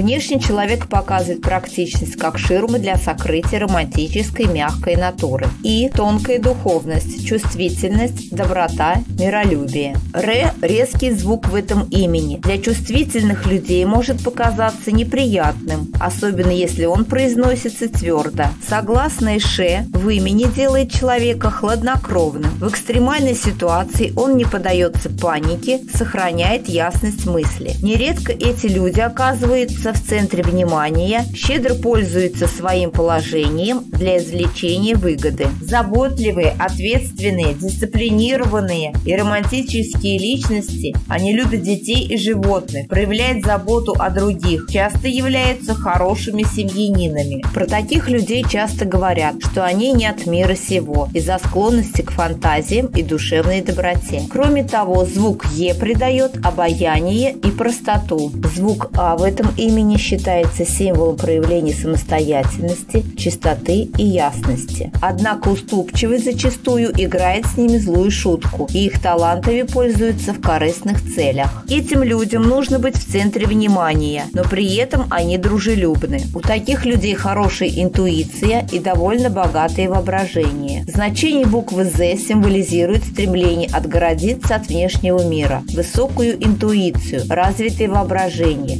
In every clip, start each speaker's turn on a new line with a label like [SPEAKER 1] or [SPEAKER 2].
[SPEAKER 1] Внешне человек показывает практичность как ширмы для сокрытия романтической мягкой натуры. И тонкая духовность, чувствительность, доброта, миролюбие. Ре – резкий звук в этом имени. Для чувствительных людей может показаться неприятным, особенно если он произносится твердо. Согласное «ше» в имени делает человека хладнокровным. В экстремальной ситуации он не поддается панике, сохраняет ясность мысли. Нередко эти люди оказываются в центре внимания, щедро пользуются своим положением для извлечения выгоды. Заботливые, ответственные, дисциплинированные и романтические личности, они любят детей и животных, проявляют заботу о других, часто являются хорошими семьянинами. Про таких людей часто говорят, что они не от мира сего из-за склонности к фантазиям и душевной доброте. Кроме того, звук «е» придает обаяние и простоту. Звук «а» в этом имени считается символом проявления самостоятельности, чистоты и ясности. Однако уступчивость зачастую играет с ними злую шутку, и их талантами пользуются в корыстных целях. Этим людям нужно быть в центре внимания, но при этом они дружелюбны. У таких людей хорошая интуиция и довольно богатое воображение. Значение буквы «З» символизирует стремление отгородиться от внешнего мира, высокую интуицию, развитое воображение,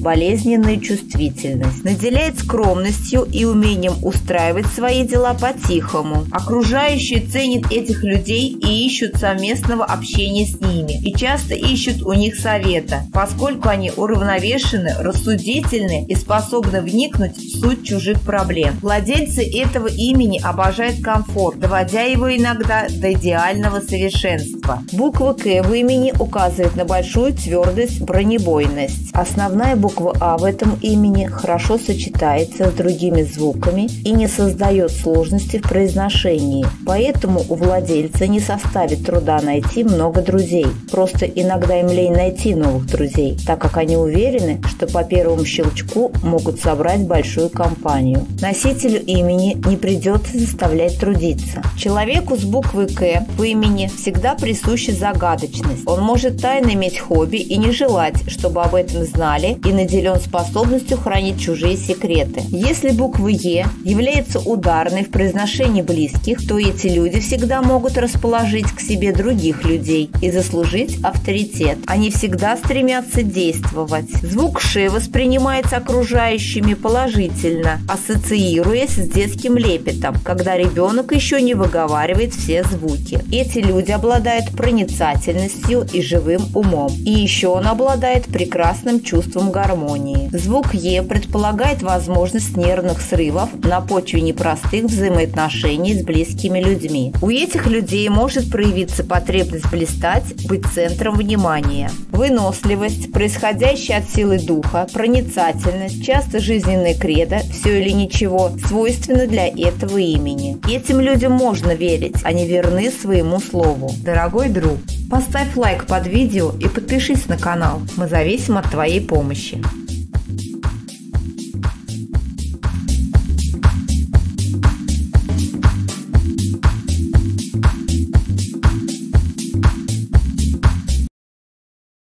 [SPEAKER 1] чувствительность. Наделяет скромностью и умением устраивать свои дела по-тихому. Окружающие ценят этих людей и ищут совместного общения с ними. И часто ищут у них совета, поскольку они уравновешены, рассудительны и способны вникнуть в суть чужих проблем. Владельцы этого имени обожают комфорт, доводя его иногда до идеального совершенства. Буква К в имени указывает на большую твердость, бронебойность. Основная буква А в этом имени хорошо сочетается с другими звуками и не создает сложности в произношении. Поэтому у владельца не составит труда найти много друзей. Просто иногда им лень найти новых друзей, так как они уверены, что по первому щелчку могут собрать большую компанию. Носителю имени не придется заставлять трудиться. Человеку с буквой К в имени всегда присуща загадочность. Он может тайно иметь хобби и не желать, чтобы об этом знали, и наделен способностью хранить чужие секреты. Если буква Е является ударной в произношении близких, то эти люди всегда могут расположить к себе других людей и заслужить авторитет. Они всегда стремятся действовать. Звук Ш воспринимается окружающими положительно, ассоциируясь с детским лепетом, когда ребенок еще не выговаривает все звуки. Эти люди обладают проницательностью и живым умом. И еще он обладает прекрасным чувством гармонии. Звук Е предполагает возможность нервных срывов на почве непростых взаимоотношений с близкими людьми. У этих людей может проявиться потребность блистать, быть центром внимания. Выносливость, происходящая от силы духа, проницательность, часто жизненный кредо, все или ничего, свойственно для этого имени. Этим людям можно верить, они верны своему слову. Дорогой друг, поставь лайк под видео и подпишись на канал. Мы зависим от твоей помощи.